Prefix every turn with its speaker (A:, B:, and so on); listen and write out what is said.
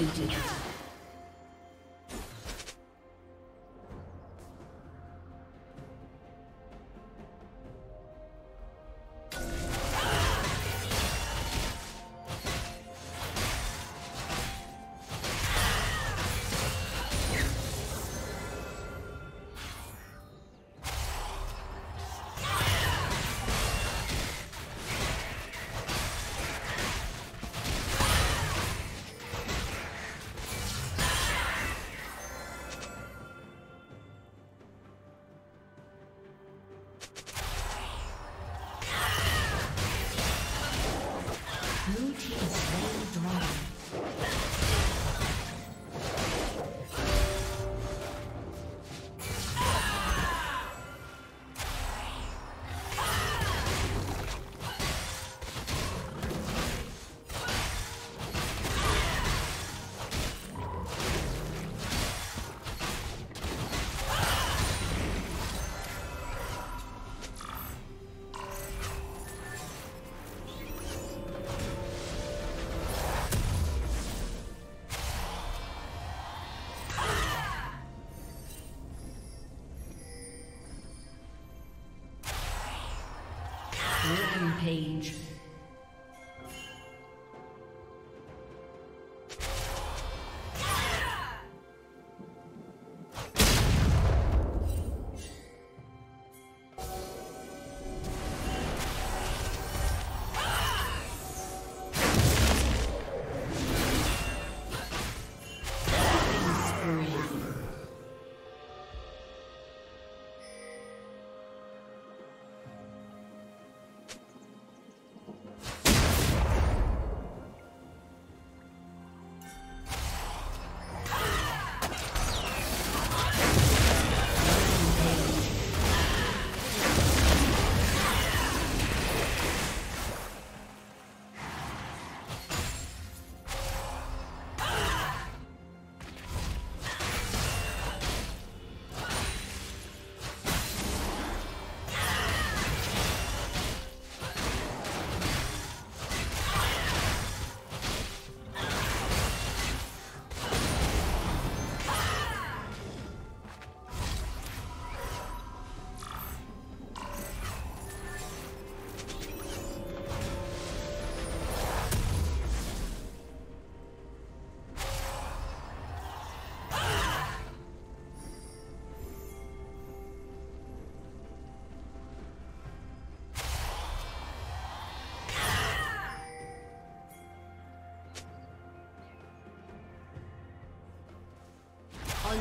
A: Executed. Team's Rampage.